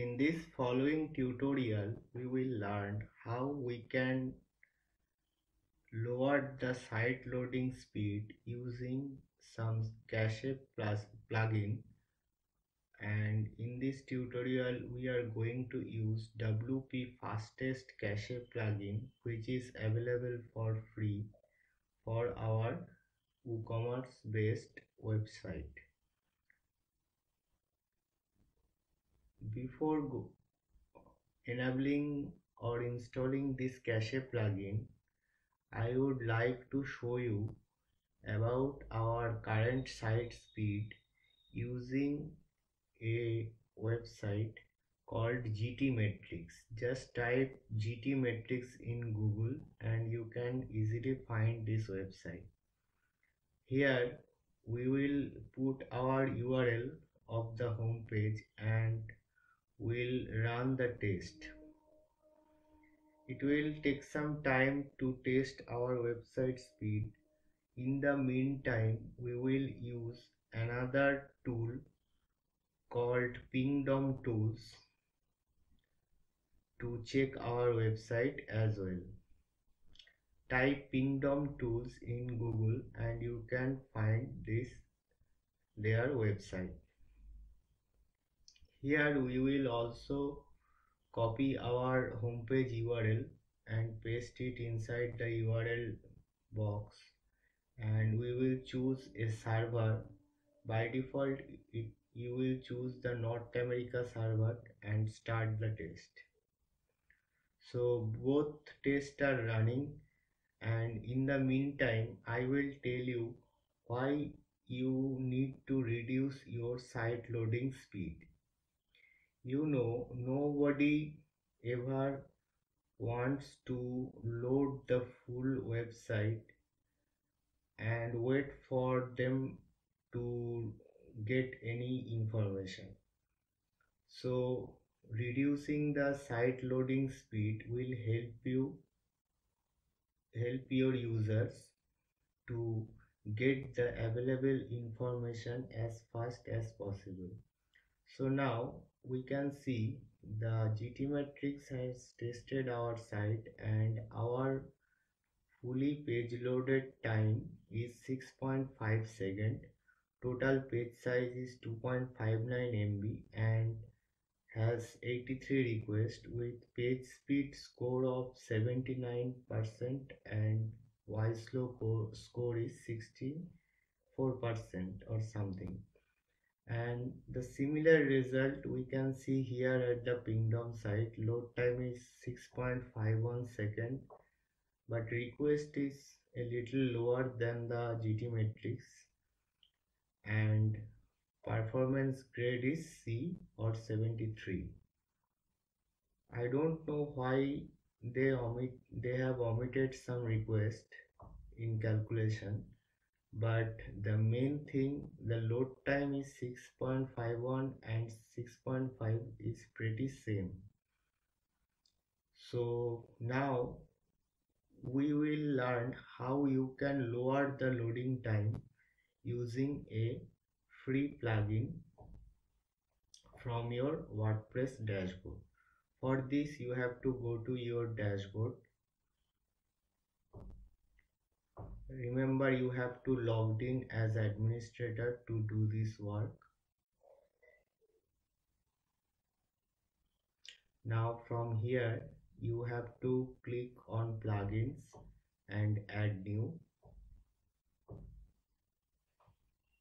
In this following tutorial, we will learn how we can lower the site loading speed using some cache plus plugin and in this tutorial we are going to use WP fastest cache plugin which is available for free for our WooCommerce based website. Before enabling or installing this cache plugin, I would like to show you about our current site speed using a website called GTmetrix. Just type GTmetrix in Google and you can easily find this website. Here we will put our URL of the home page and we'll run the test. It will take some time to test our website speed. In the meantime, we will use another tool called Pingdom Tools to check our website as well. Type Pingdom Tools in Google and you can find this their website. Here we will also copy our homepage URL and paste it inside the URL box and we will choose a server by default it you will choose the North America server and start the test. So both tests are running and in the meantime I will tell you why you need to reduce your site loading speed. You know nobody ever wants to load the full website and wait for them to get any information. So reducing the site loading speed will help you help your users to get the available information as fast as possible. So now we can see the GTmetrix has tested our site and our fully page loaded time is 6.5 second. Total page size is 2.59 MB and has 83 requests with page speed score of 79% and YSlow score is 64% or something and the similar result we can see here at the pingdom site. Load time is 6.51 second but request is a little lower than the GTmetrix and performance grade is C or 73. I don't know why they omit they have omitted some request in calculation but the main thing the load time is 6.51 and 6.5 is pretty same so now we will learn how you can lower the loading time using a free plugin from your WordPress dashboard. For this you have to go to your dashboard. Remember you have to log in as administrator to do this work. Now from here you have to click on plugins and add new.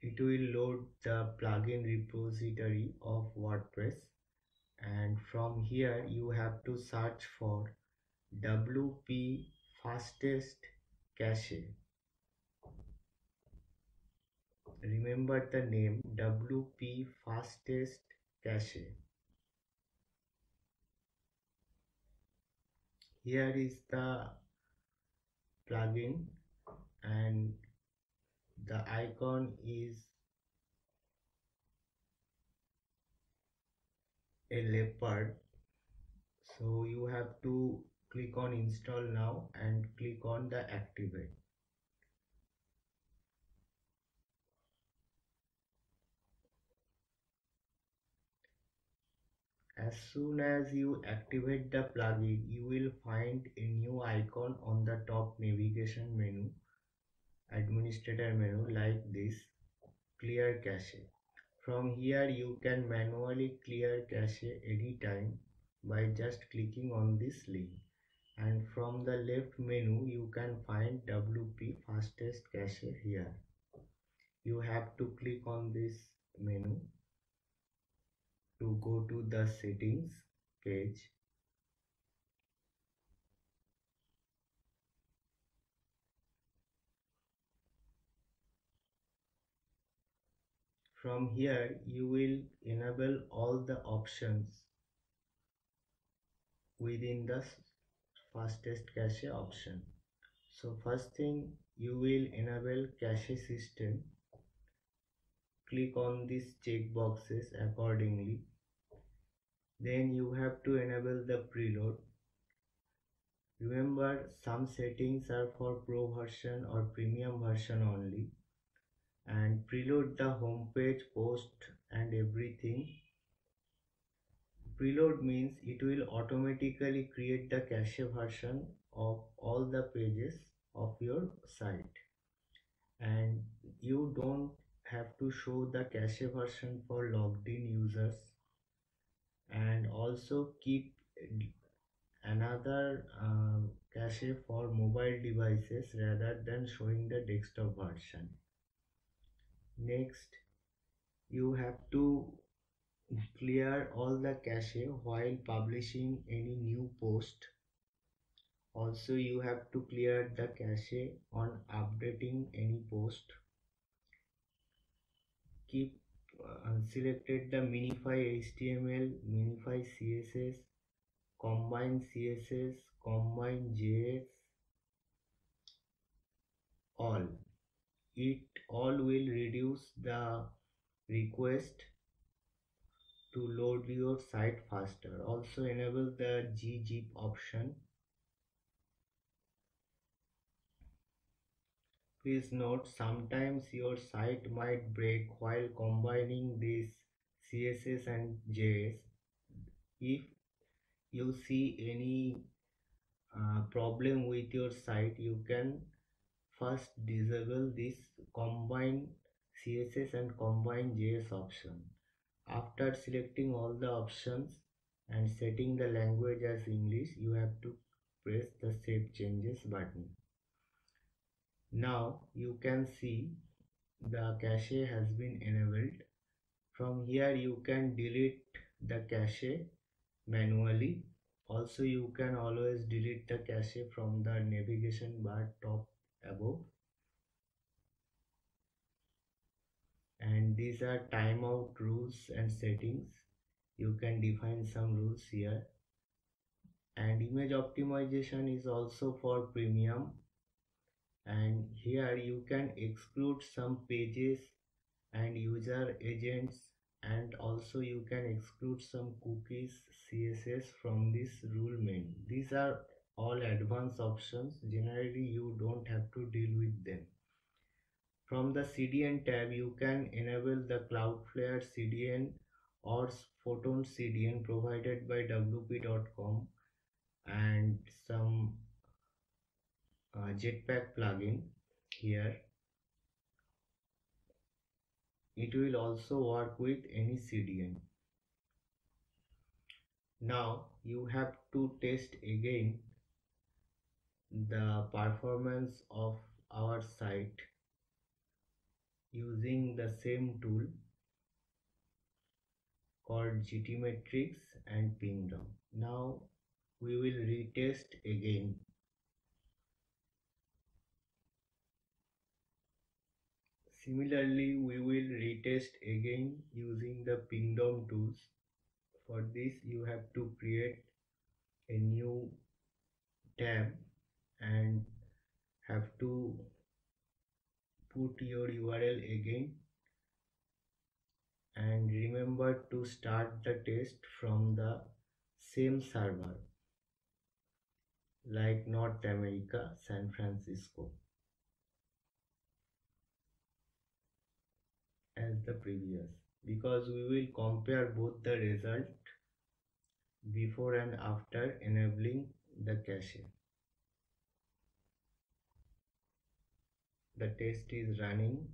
It will load the plugin repository of WordPress. And from here you have to search for WP fastest cache remember the name WP fastest cache here is the plugin and the icon is a leopard. So you have to click on install now and click on the activate As soon as you activate the plugin, you will find a new icon on the top navigation menu, administrator menu like this, clear cache. From here you can manually clear cache anytime by just clicking on this link. And from the left menu you can find WP fastest cache here. You have to click on this menu to go to the settings page From here you will enable all the options within the fastest cache option. So first thing you will enable cache system. Click on these check boxes accordingly. Then you have to enable the preload. Remember some settings are for pro version or premium version only and preload the home page post and everything preload means it will automatically create the cache version of all the pages of your site and you don't have to show the cache version for logged in users and also keep another uh, cache for mobile devices rather than showing the desktop version. Next you have to clear all the cache while publishing any new post. Also you have to clear the cache on updating any post keep uh, selected the minify html minify css combine css combine js all. It all will reduce the request to load your site faster. Also enable the gzip option please note sometimes your site might break while combining this css and js if you see any uh, problem with your site you can First disable this combine CSS and combine JS option. After selecting all the options and setting the language as English, you have to press the Save Changes button. Now you can see the cache has been enabled. From here you can delete the cache manually. Also you can always delete the cache from the navigation bar top above and these are timeout rules and settings you can define some rules here and image optimization is also for premium and here you can exclude some pages and user agents. And also you can exclude some cookies css from this rule menu these are all advanced options. Generally you don't have to deal with them. From the CDN tab you can enable the Cloudflare CDN or Photon CDN provided by wp.com and some uh, Jetpack plugin here it will also work with any CDN now you have to test again the performance of our site using the same tool called GTmetrix and Pingdom. Now we will retest again. Similarly, we will retest again using the Pingdom tools. For this, you have to create a new tab and have to put your URL again and remember to start the test from the same server like North America, San Francisco as the previous because we will compare both the result before and after enabling the cache. The test is running.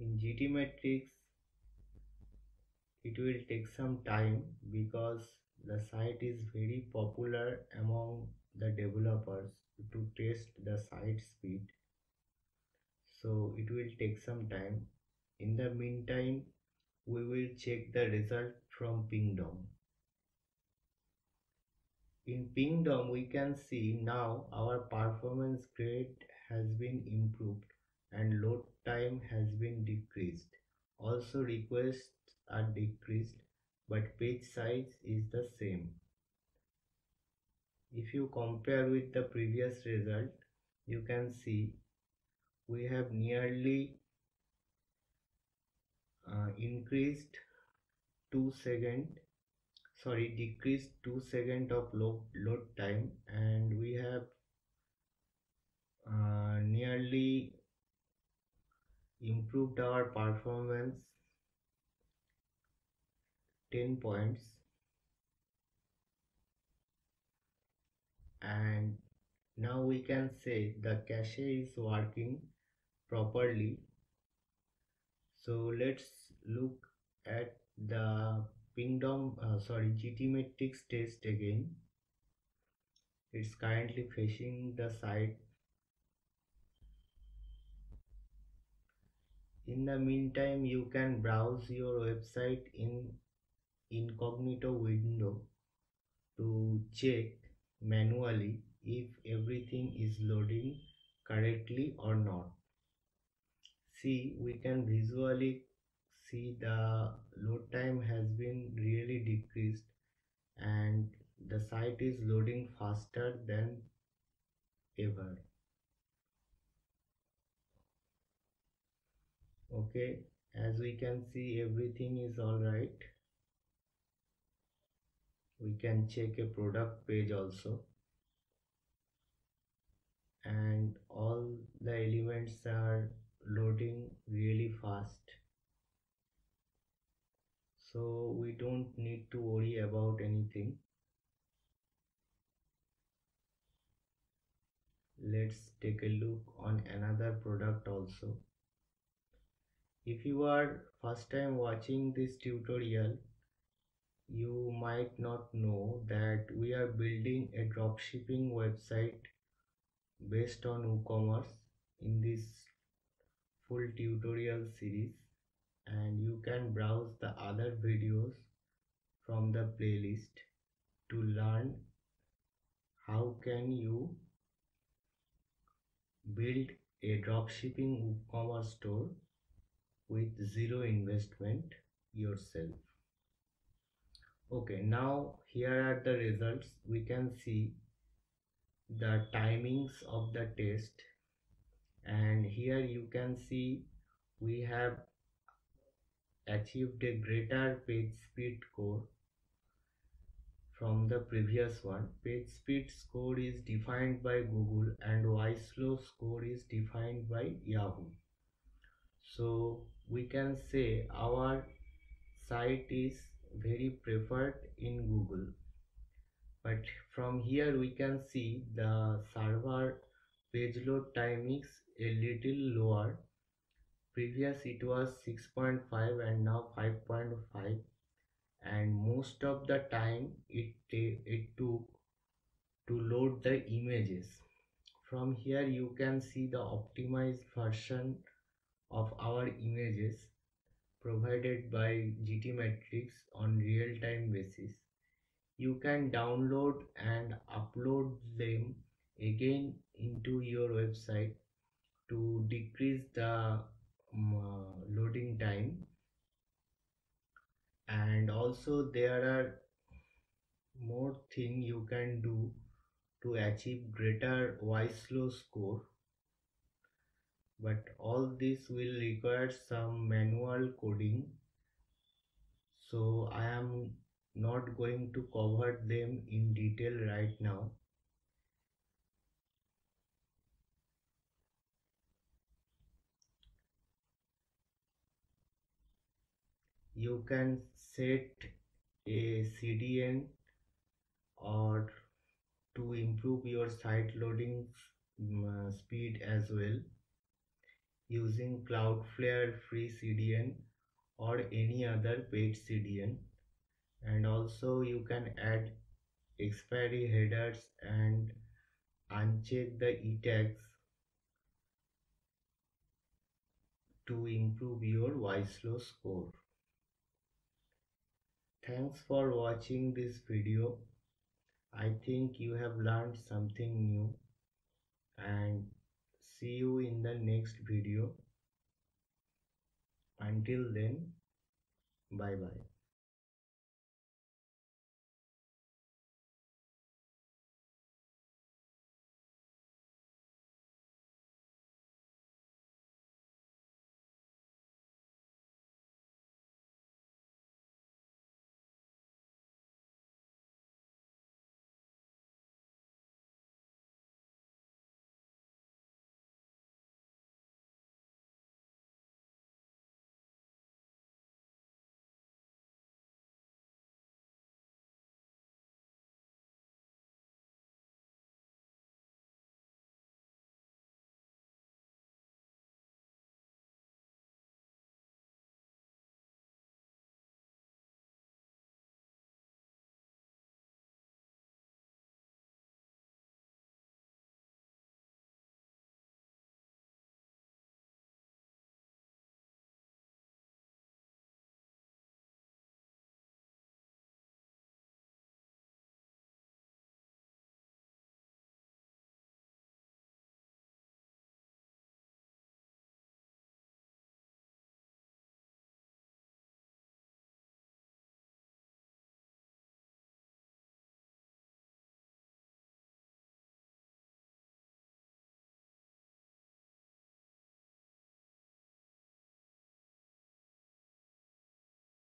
In GTmetrix, it will take some time because the site is very popular among the developers to test the site speed so it will take some time. In the meantime we will check the result from pingdom. In pingdom we can see now our performance grade has been improved and load time has been decreased. Also requests are decreased but page size is the same. If you compare with the previous result you can see we have nearly uh, increased 2 second sorry decreased 2 second of load, load time and we have uh, nearly improved our performance 10 points and now we can say the cache is working properly. So let's look at the pingdom uh, sorry GTmetrix test again. It's currently facing the site in the meantime you can browse your website in incognito window to check manually if everything is loading correctly or not. See, we can visually see the load time has been really decreased and the site is loading faster than ever. Okay, as we can see everything is alright we can check a product page also and all the elements are loading really fast. So we don't need to worry about anything. Let's take a look on another product also. If you are first time watching this tutorial you might not know that we are building a dropshipping website based on WooCommerce in this full tutorial series and you can browse the other videos from the playlist to learn how can you build a dropshipping WooCommerce store with zero investment yourself. Okay now here are the results. We can see the timings of the test and here you can see we have achieved a greater page speed score from the previous one. Page speed score is defined by google and yslow score is defined by yahoo. So we can say our site is very preferred in Google. But from here we can see the server page load time is a little lower. Previous it was 6.5 and now 5.5 and most of the time it it took to load the images. From here you can see the optimized version of our images provided by GTmetrix on real-time basis. You can download and upload them again into your website to decrease the um, uh, loading time. And also there are more thing you can do to achieve greater YSlow score. But all this will require some manual coding. So I am not going to cover them in detail right now you can set a CDN or to improve your site loading uh, speed as well using Cloudflare free CDN or any other paid CDN and also you can add expiry headers and uncheck the e tags to improve your YSlow score. Thanks for watching this video. I think you have learned something new and see you in the next video. Until then, bye bye.